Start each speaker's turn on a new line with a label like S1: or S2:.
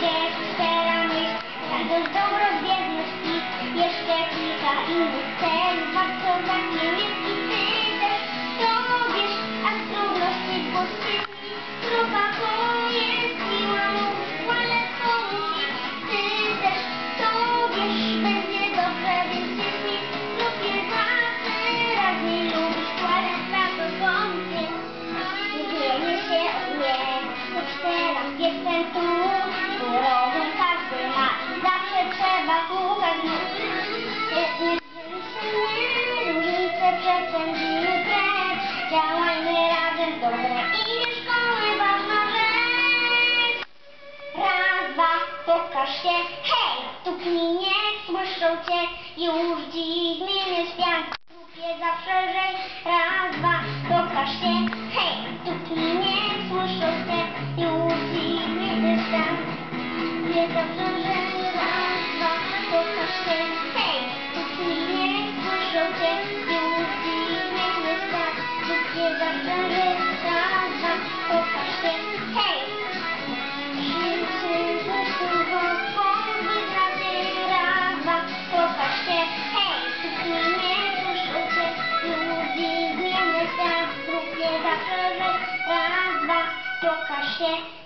S1: szczera myśl, radość, dobro, jeszcze kilka innych celów, warto takie jest i ty też to wiesz, a z trudności droga to jest siła musi, ty też to wiesz, będzie dobrze, więc zawsze raźniej lubisz na to się od mnie, choć jestem tu, i ważna rzecz. Raz, dwa, pokaż się, hej, stuknij, nie słyszą cię, już dziś zmienię świat, lubię zawsze żej. Raz, dwa, pokaż się, hej, stuknij, nie słyszą cię, już dziś zmienię świat, lubię zawsze żej. Raz, dwa, pokaż się, hej, stuknij, nie słyszą cię, już dziś zmienię świat, zawsze. share.